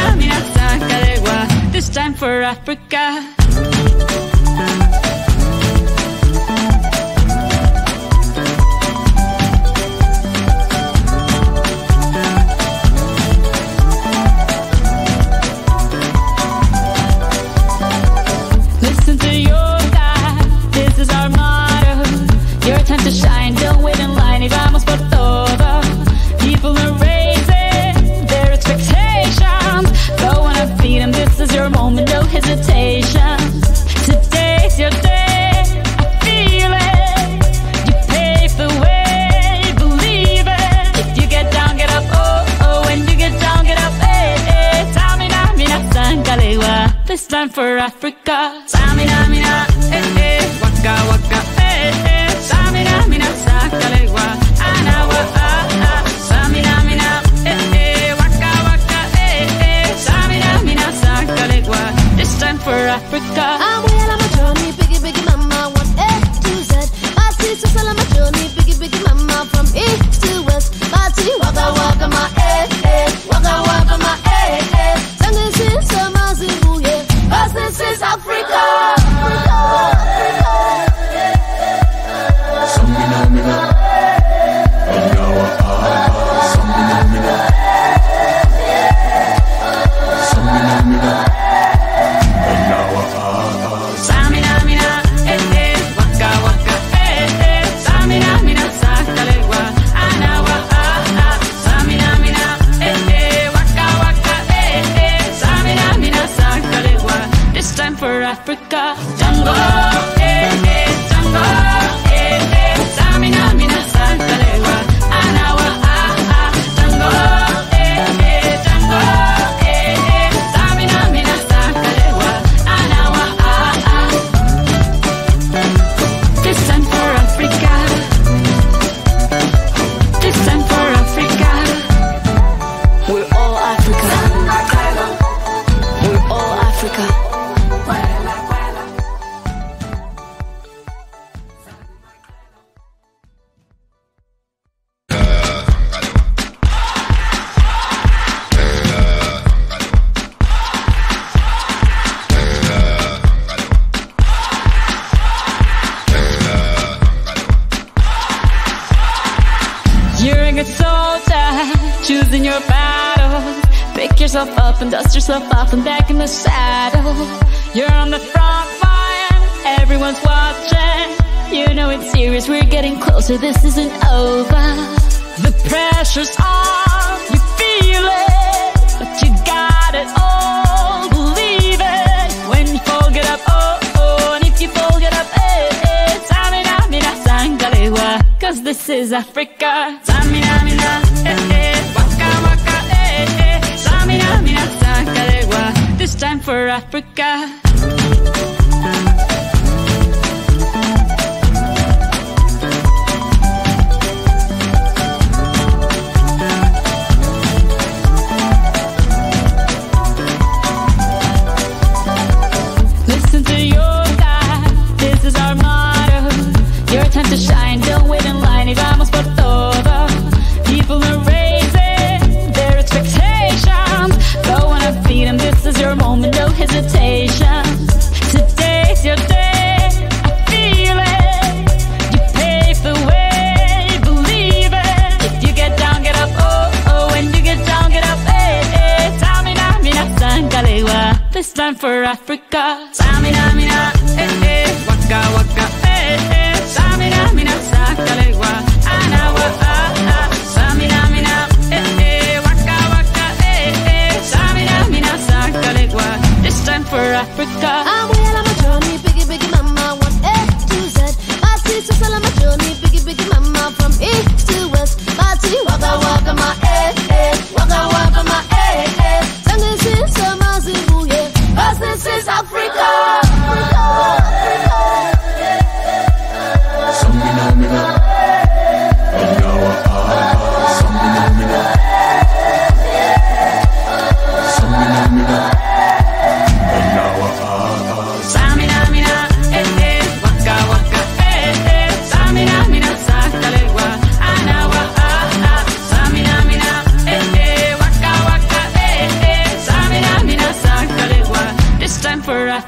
Kamiyasa Kalewa, this time for Africa. Your time to shine, don't wait in line, vamos por todo. People are ready. your day. I feel it. You pave the way. Believe it. If you get down, get up. Oh, oh. When you get down, get up. Zangalewa. This time for Africa. Tsamina, mina. for Africa. I'm way on my journey, biggie, biggie, mama, one F to Z. I see so on my journey, biggie, biggie, mama, from E this is Africa. Tsamina, mina, eh, eh, waka, waka, eh, eh. Tsamina, mina, zangalewa, eh, this time for Africa. for Africa.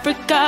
Africa.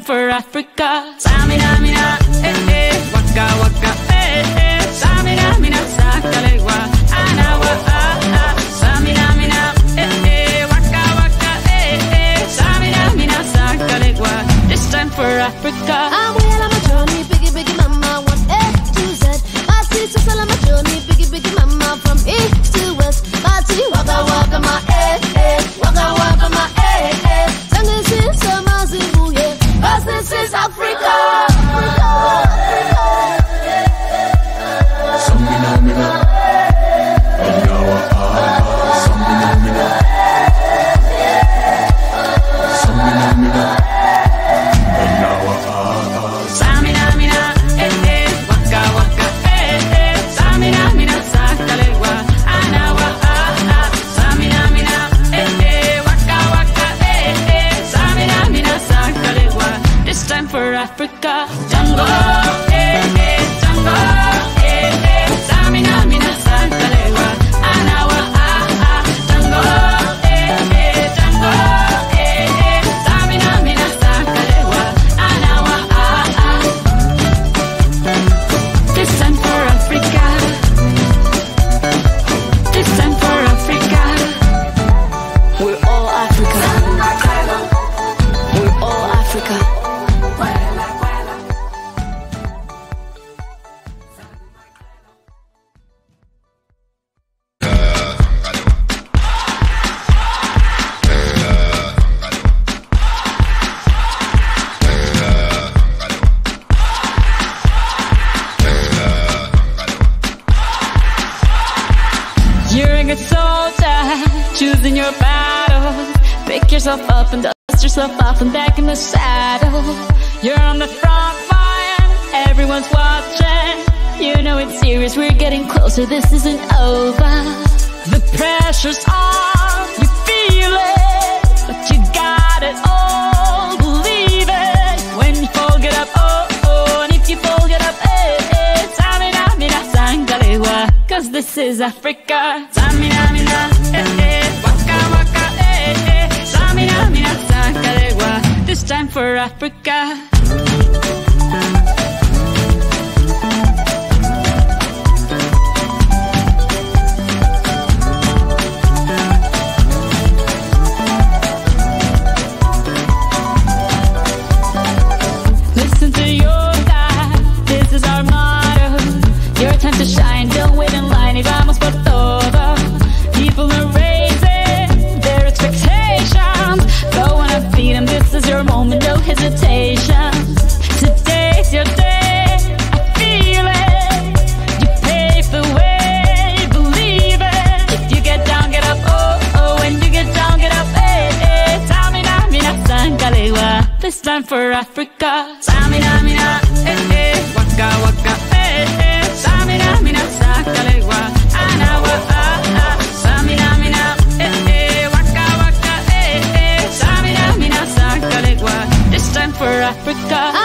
for Africa. getting closer, this isn't over. The pressure's on, you feel it, but you got it all, believe it. When you fall, get up, oh, oh, and if you fall, get up, eh, eh, Tsamina, mina, zangalewa, cause this is Africa. Tsamina, mina, eh, eh, waka, waka, eh, eh, Tsamina, mina, zangalewa, this time for Africa. to shine. Don't wait in line, y vamos por todo. People are raising their expectations. Go on and feed them, this is your moment, no hesitation. Today's your day. This time for Africa. Tsamina, mina. for Africa.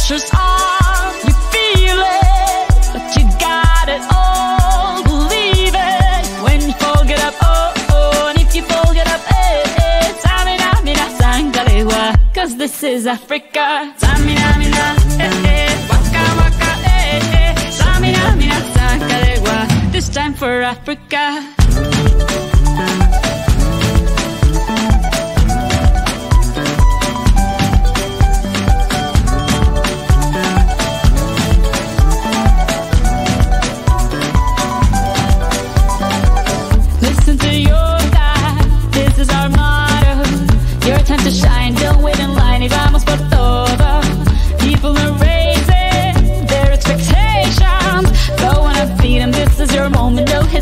pressure's on, you feel it, but you got it all, believe it. When you fall, get up, oh, oh, and if you fall, get up, eh, eh. Tsamina, mina, zangalewa, cause this is Africa. Tsamina, mina, eh, eh, waka, waka, eh, eh. Tsamina, mina, zangalewa, this time for Africa.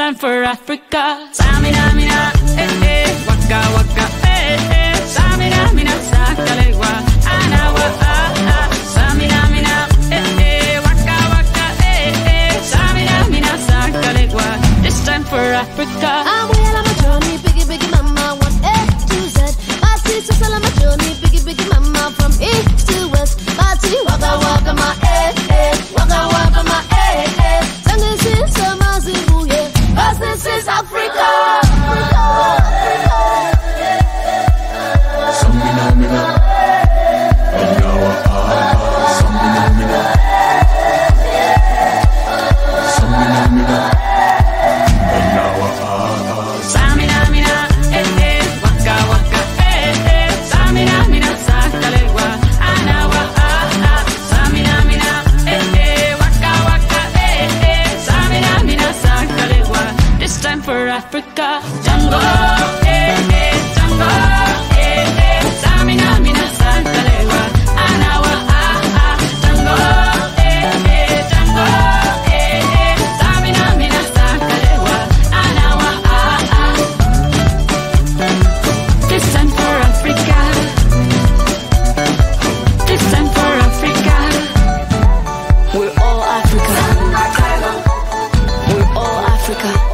time for Africa. Tsamina, mina, eh, eh, waka, waka, eh, eh. Tsamina, mina, zangalewa, anawa, ah, ah. Tsamina, mina, eh, eh, waka, waka, eh, eh. Tsamina, mina, zangalewa, this time for Africa. I'm well on my journey, biggie, biggie, mama, one A to Z. My sister's on my journey, biggie, biggie, mama, from east to west. My tea, waka, waka, my Africa. Jamaica.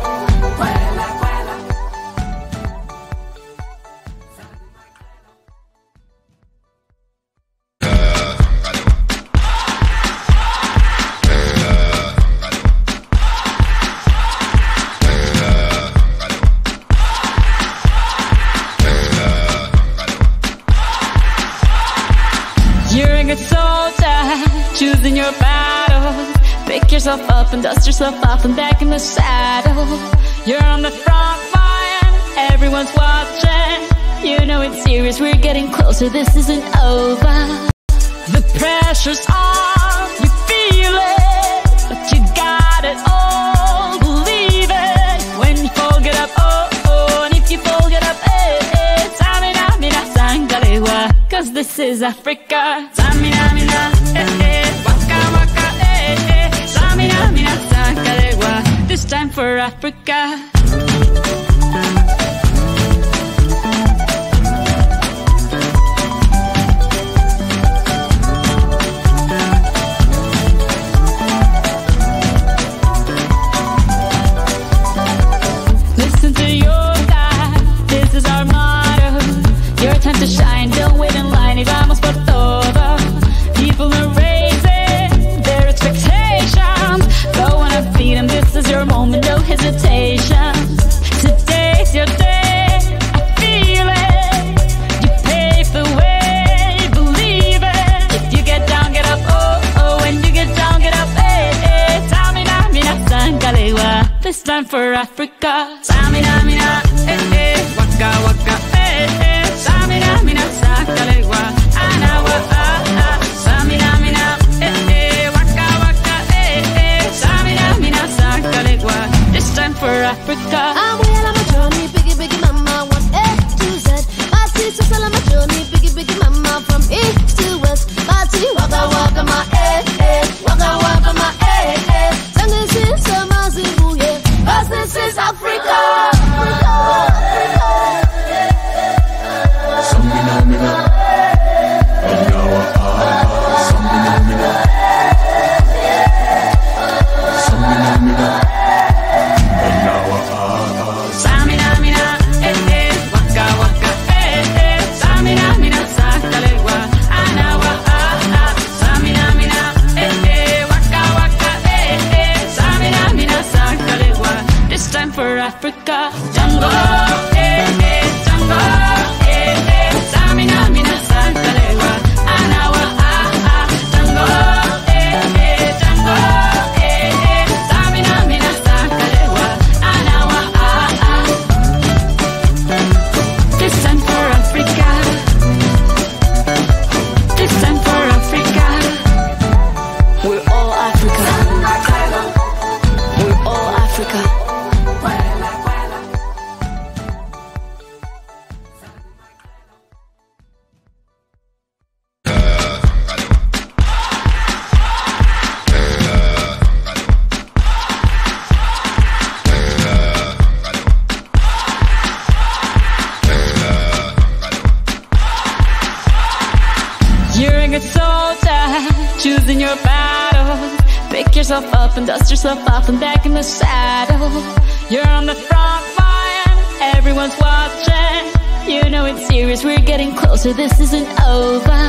subject. You know it's serious, we're getting closer, this isn't over.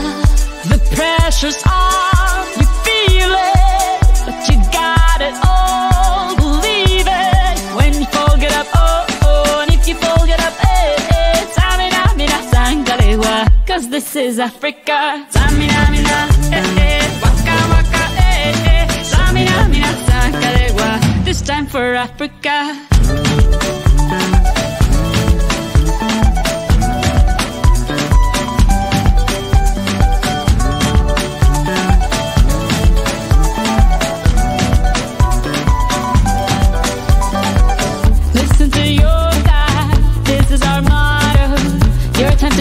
The pressure's on, you feel it, but you got it all, believe it. When you fold it up, oh, oh, and if you fold it up, eh, eh, tsamina, mina, zangalewa, cause this is Africa. Tamina, mina, eh, eh, waka, waka, eh, eh, tsamina, mina, zangalewa, this time for Africa.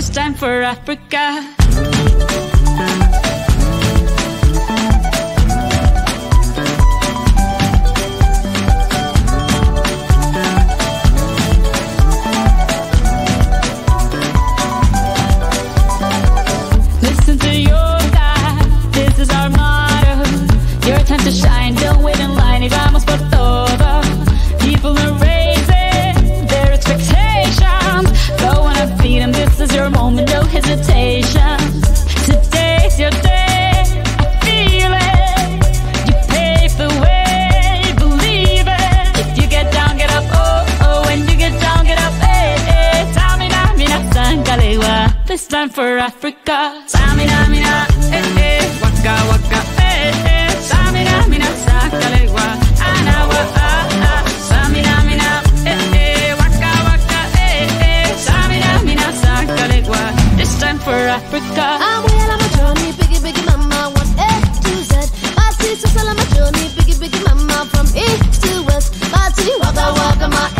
it's time for Africa. Time to shine, don't wait in line, y vamos por todo. your moment, no hesitation. Today's your day, I feel it. You pave the way, believe it. If you get down, get up, oh, oh, when you get down, get up, eh, eh. Tsamina, mina, zangalewa, this time for Africa. Tsamina, mina. for Africa. I'm well on my journey, biggie, biggie, mama, one A to Z. My sister's on my journey, biggie, biggie, mama, from east to west. My city, waka, waka, my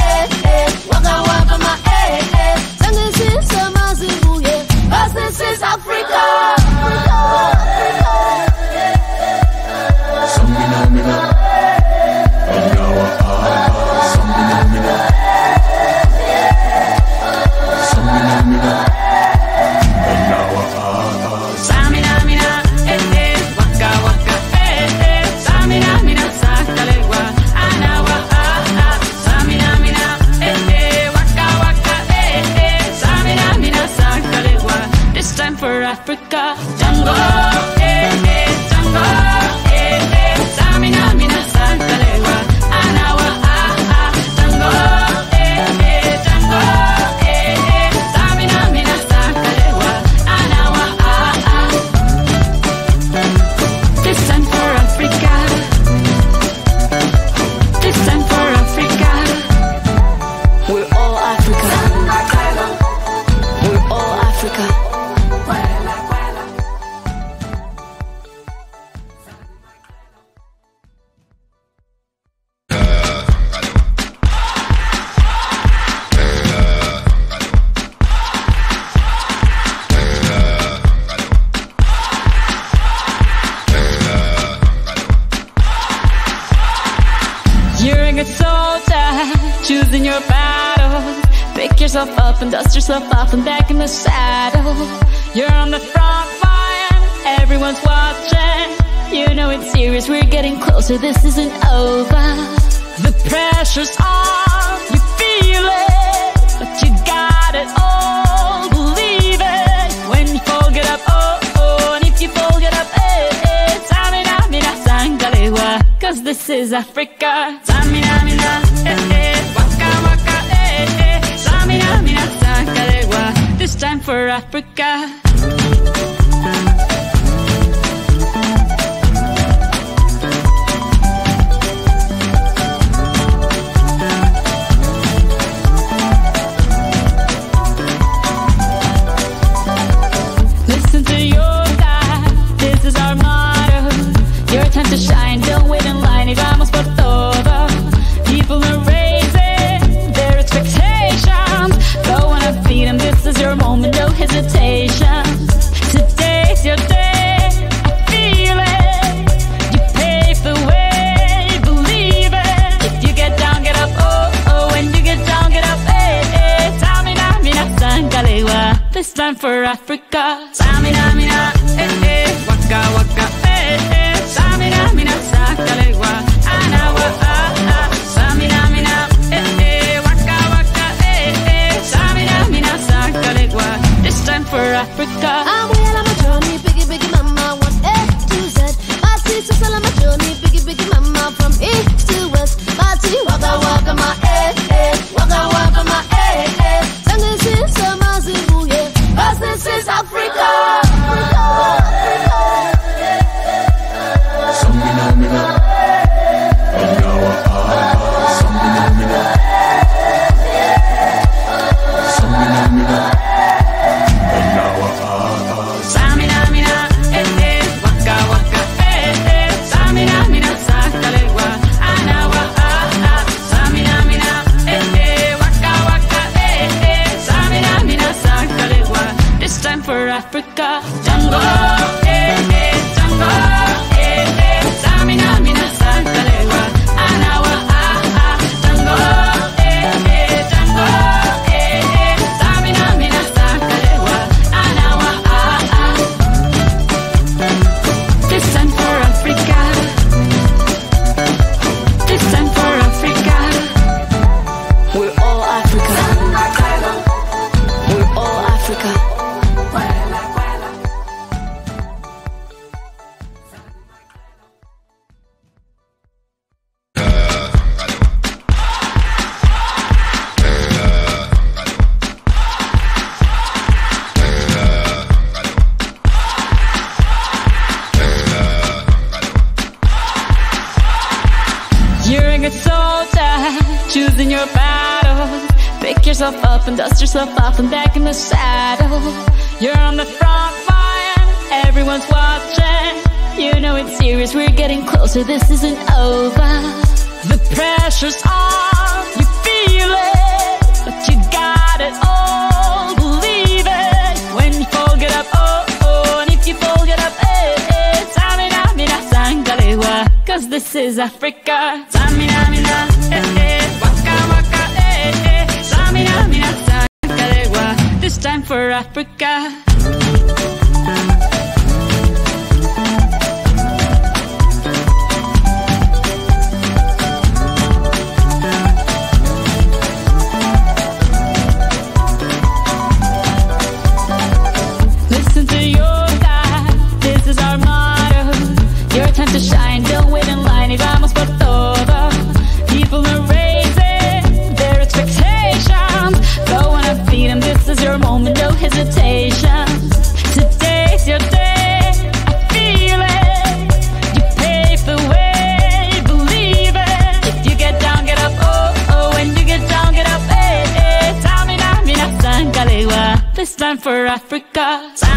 time for Africa.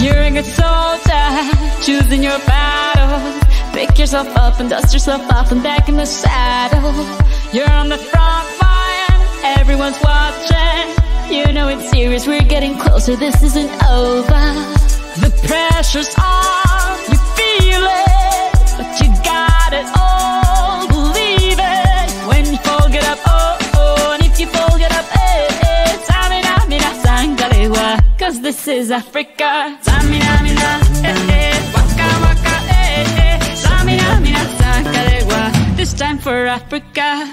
You're a good soldier, choosing your battles. Pick yourself up and dust yourself off and back in the saddle. You're on the front line, everyone's watching. You know it's serious, we're getting closer, this isn't over. The pressure's on, you feel it, but you got it all. Cause this is Africa. Tsamina, mina, eh, eh. Waka, waka, eh, eh. Tsamina, mina. This time for Africa.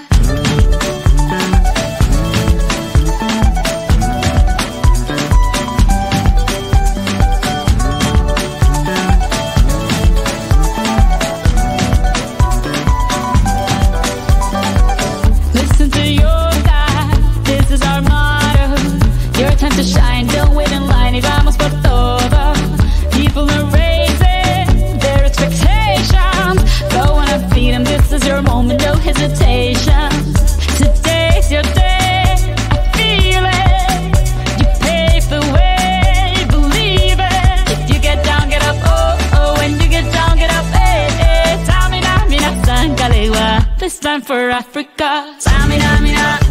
Listen to your God, this is our motto. Your time to shine, time for Africa. Tsamina, mina.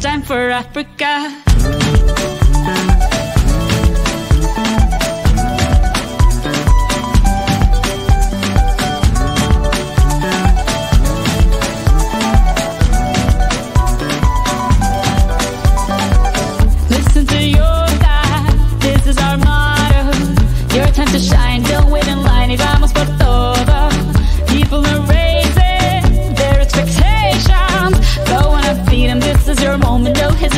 time for Africa.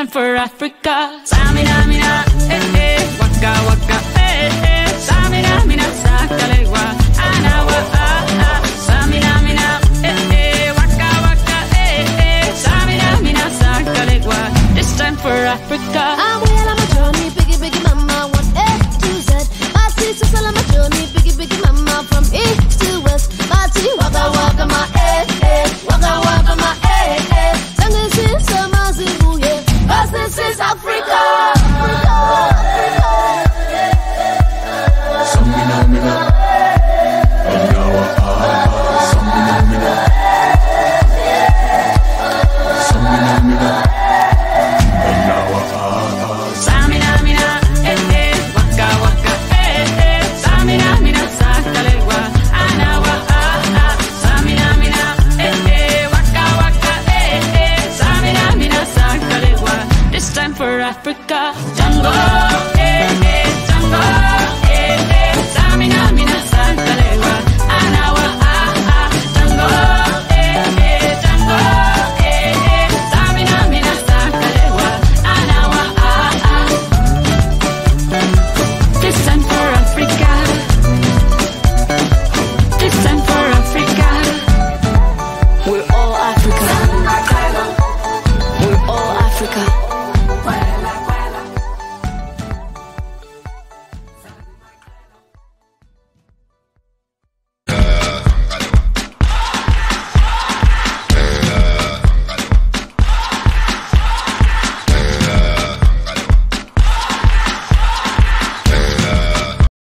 time for Africa. Tsamina, mina, eh, eh.